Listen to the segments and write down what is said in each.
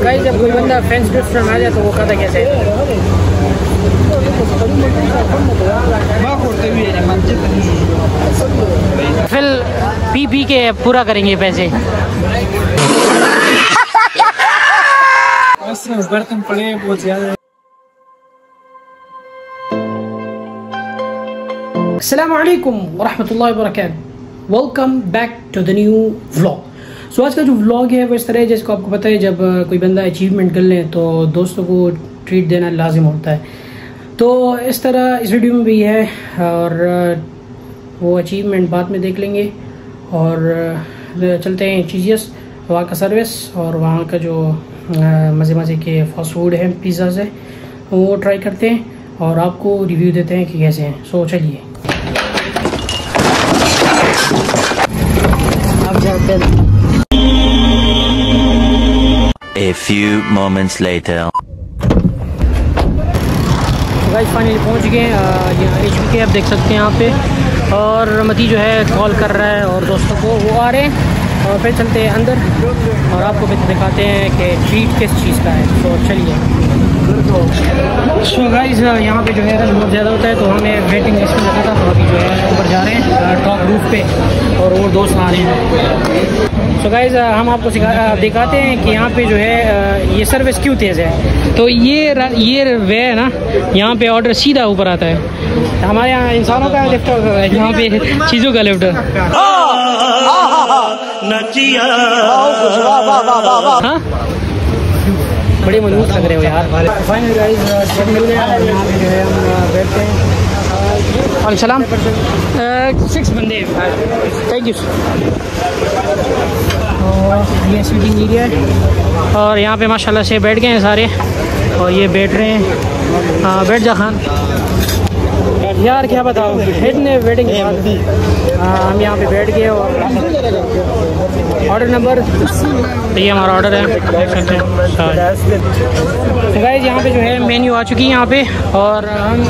Guys जब कोई बंदा फेंस ड्रिफ्टर में आ जाए तो वो कहता कैसे फिर पी पी के पूरा करेंगे पैसे। बर्तन पड़े बहुत ज़्यादा अस्सलाम वालेकुम वरहमतुल्लाहि वबरकातुहू welcome back to the new vlog so आज का जो व्लॉग है, वो इस तरह है जिसको आपको पता है, जब कोई बंदा अचीवमेंट कर ले तो दोस्तों को ट्रीट देना लाजिम होता है। तो इस तरह इस वीडियो में भी है, और वो अचीवमेंट बाद में देख लेंगे। और चलते हैं चीजियस वहाँ का सर्विस और वहाँ का जो मज़े मज़े के फास्ट फ़ूड है पिज़्ज़ाज है वो ट्राई करते हैं, और आपको रिव्यू देते हैं कि कैसे हैं। सो चलिए। आप जाते हैं। A few moments later. Guys finally पहुँच गए एच के आप देख सकते हैं यहाँ पे। और मती जो है कॉल कर रहा है और दोस्तों को, वो आ रहे हैं। और फिर चलते हैं अंदर और आपको फिर दिखाते हैं कि ट्रीट किस चीज़ का है। तो चलिए। सो गाइस यहाँ पे जो है बहुत ज़्यादा होता है तो हमें वेटिंग लिस्ट में लगा था तो अभी जो है रूफ पे। और वो दोस्त आ रहे हैं। सो so गाइज़ हम आपको सिखा दिखाते हैं कि यहाँ पे जो है ये सर्विस क्यों तेज़ है। तो ये ये वे है ना यहाँ पे ऑर्डर सीधा ऊपर आता है। हमारे यहाँ इंसानों का लिफ्ट यहाँ पे चीज़ों का लिफ्ट हाँ। बड़े मज़बूत लग रहे हो यार। फाइनल गाइस सब मिल गए और यहाँ पे जो है हम बैठते हैं। वालेकुम सलाम सिक्स बंदे थैंक यू और ये सीटिंग एरिया है और यहाँ पे माशाल्लाह से बैठ गए हैं सारे। और ये बैठ रहे हैं। हाँ बैठ जा खान। यार क्या बताओ इतने वेटिंग के बाद। हाँ, हम यहाँ पे बैठ गए और ऑर्डर नंबर ये हमारा ऑर्डर है। देख सकते हैं तो गाइज़ यहाँ पे जो है मेन्यू आ चुकी है यहाँ पे और हम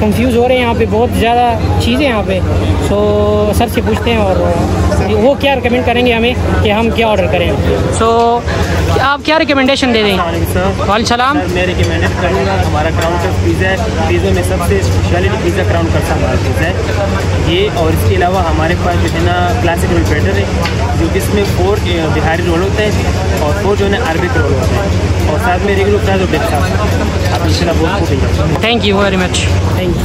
कंफ्यूज हो रहे हैं यहाँ पे। बहुत ज़्यादा चीज़ें यहाँ पे। सो सर से पूछते हैं और वो क्या रिकमेंड करेंगे हमें कि हम क्या ऑर्डर करें। सो आप क्या रिकमेंडेशन दे दें वाले सलाम। मैं रिकमेंडेड करूँगा, हमारा क्राउन का पिज़्ज़ा है। पिज़्ज़ा में सबसे स्पेशलिटी पिज़्ज़ा क्राउन का हमारा पिज़्ज़ा है। ये और इसके अलावा हमारे पास जो है ना क्लासिक रोल बैटर है, जो कि इसमें फोर बिहारी रोल होते हैं और फोर जो है ना अरबिक रोल होते हैं। में रेगुलर आप इंशाल्लाह बहुत thank you very much thank you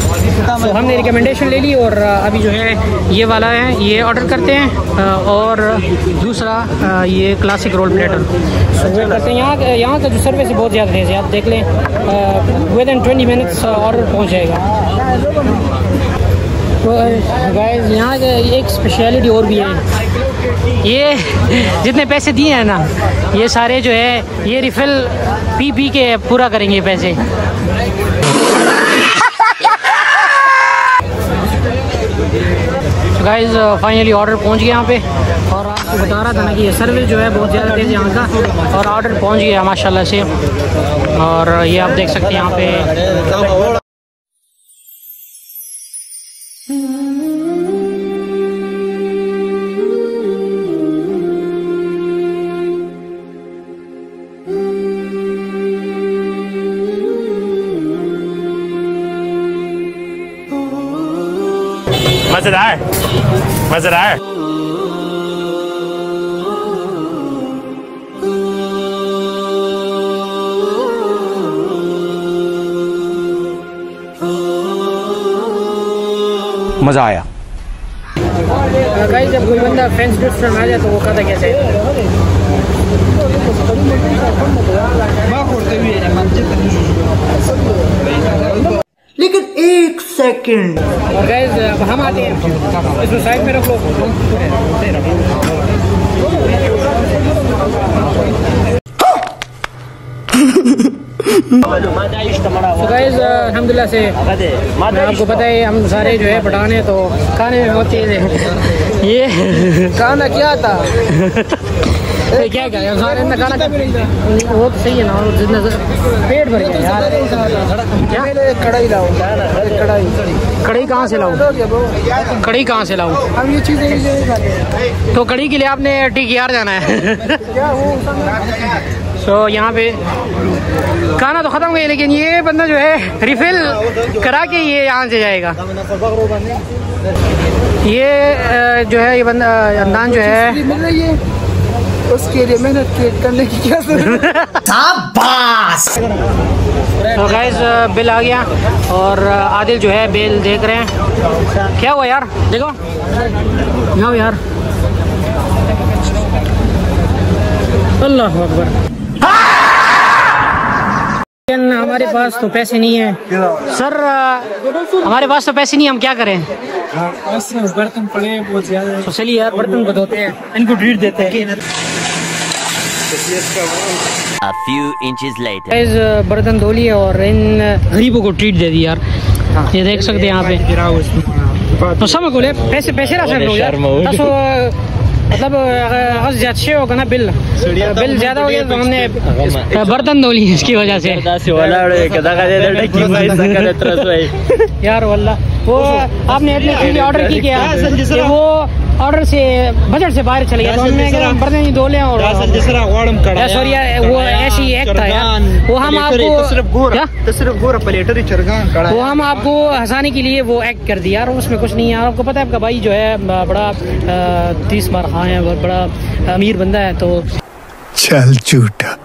तो हमने रिकमेंडेशन ले ली और अभी जो है ये वाला है ये ऑर्डर करते हैं और दूसरा ये क्लासिक रोल प्लेटर करते हैं यहाँ यहाँ का जो सर्विस है बहुत ज़्यादा तेज़ है आप देख लें within twenty minutes order पहुँच जाएगा। तो गाइस यहाँ का एक स्पेशलिटी और भी है। ये जितने पैसे दिए हैं ना, ये सारे जो है, ये रिफिल पी पी के पूरा करेंगे पैसे। गाइज़ फाइनली ऑर्डर पहुँच गया यहाँ पे। और आपको बता रहा था ना कि ये सर्विस जो है बहुत ज़्यादा तेज़ यहाँ का। और ऑर्डर पहुँच गया, माशाल्लाह से। और ये आप देख सकते हैं यहाँ पे। मज़ेदार मज़ेदार। मज़ा आया। जब कोई बंदा फेंस ड्रिफ्टर में आ जाए तो वो कहता कैसे लेकिन एक सेकंड। हम आते हैं। में रख तो गाइस अल्हम्दुलिल्लाह से आपको पता है, हम सारे जो है पठान तो खाने में बहुत तेज है। ये, खाना क्या था? ये क्या खाना वो तो सही है ना वो पेट भर गया यार। क्या? कढ़ाई लाओ कढ़ाई। कढ़ी कहाँ से लाऊं? कढ़ी कहाँ से लाऊं? ये चीज़ें तो कढ़ी के लिए आपने टी के आर जाना है सो यहाँ पे खाना तो ख़त्म हो गया लेकिन ये बंदा जो है रिफिल करा के ये यहाँ से जाएगा। ये जो है ये बंदा अदनान जो है। उसके लिए मेहनत करने की क्या ज़रूरत तो गैस बिल आ गया और आदिल जो है बिल देख रहे हैं। क्या हुआ यार? देखो। जाओ यार। अल्लाह अकबर। लेकिन हमारे पास तो पैसे नहीं है। सर हमारे पास तो पैसे नहीं हम क्या करें? बर्तन पड़े बहुत ज़्यादा तो चलिए यार बर्तन को धोते हैं इनको ट्रीट देते हैं। A few inches later. Guys बर्तन धो लिए और इन गरीबों को ट्रीट दे दी यार। ये देख सकते हैं यहाँ पे। तो समझ बोले पैसे पैसे दस वो, मतलब अगर ज़्यादा अच्छे होगा ना बिल बिल ज़्यादा हो गया तो हमने बर्तन धो लिए इसकी वजह से। यार वल्ला वो आपने इतनी ऑर्डर की क्या? वो ऑर्डर से बजट से बाहर चले गया तो हमने कहा बर्तन ही धो लें और सॉरी वो ऐसी एक था यार। वो हम आपको क्या? सिर्फ़ गोरा प्लेटर ही चरगान कड़ा वो हम आपको हंसाने के लिए वो एक्ट कर दिया यार उसमें कुछ नहीं है। आपको पता है आपका भाई जो है बड़ा तीस बार हाँ है बहुत बड़ा अमीर बंदा है तो चल झूठा।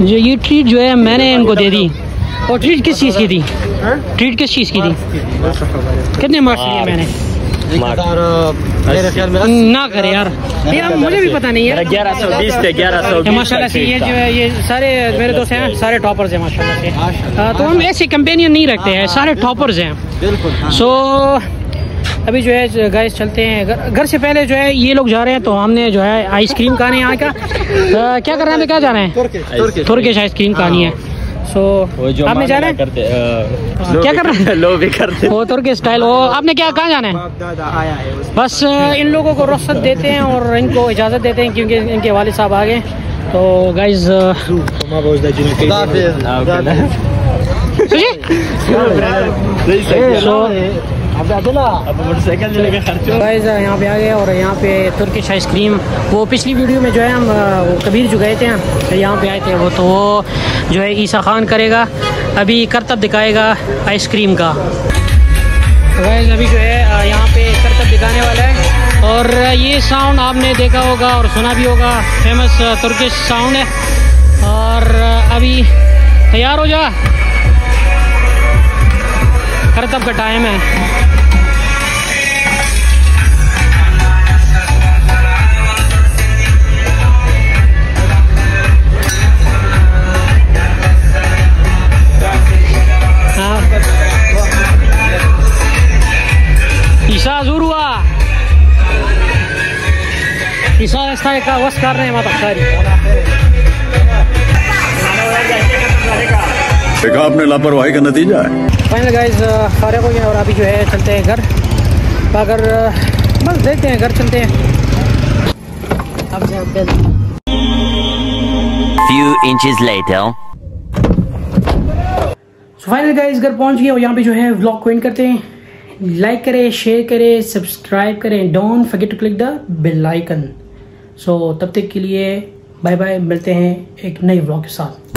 जो ये ट्रीट जो है मैंने इनको दे दी। और ट्रीट किस चीज़ की थी? ट्रीट किस चीज़ की थी कितने मार्क्स लिए मैंने? ना करे यार। यार मुझे भी पता नहीं है ग्यारह सौ बीस थे ग्यारह सौ माशाल्लाह से ये जो है ये सारे मेरे दोस्त हैं सारे टॉपर्स हैं माशाल्लाह से। तो हम ऐसे कंपेनियन नहीं रखते हैं सारे टॉपर्स हैं बिल्कुल सो अभी जो है गाइस चलते हैं। घर से पहले जो है ये लोग जा रहे हैं तो हमने जो है आइसक्रीम खाने यहाँ का। क्या करना है क्या जा रहे हैं तुर्किश आइसक्रीम खानी है। सो so, आपने जाना है? करते क्या कर रहे हैं? लो भी करते वो तुर्किश स्टाइल वो आपने क्या कहाँ जाना है? बस इन लोगों को रुख्सत देते हैं और इनको इजाज़त देते हैं क्योंकि इनके वालिद साहब आ गए तो गाइज़ मोटरसाइकिल गाइज़ यहाँ पे आ गए और यहाँ पे तुर्किश आइसक्रीम वो पिछली वीडियो में जो है हम वो कबीर जो गए थे यहाँ पे आए थे वो तो वो जो है ईसा खान करेगा, अभी करतब दिखाएगा आइसक्रीम का। गाइज़ अभी जो है यहाँ पे करतब दिखाने वाला है। और ये साउंड आपने देखा होगा और सुना भी होगा फ़ेमस तुर्किश साउंड है। और अभी तैयार हो जा। करतब का टाइम हाँ। का वस कर रहे हैं माता सारी। देखा आपने लापरवाही का नतीजा है। फाइनल गाइज़ फारग हो गए और अभी जो है चलते हैं घर। अगर बस देखते हैं घर चलते हैं। अब Few inches later. So final guys घर पहुँच गए और यहाँ पे जो है व्लॉग को एंड करते हैं। लाइक करें शेयर करें सब्सक्राइब करें। Don't forget to click the bell icon so तब तक के लिए बाय बाय मिलते हैं एक नए ब्लॉग के साथ।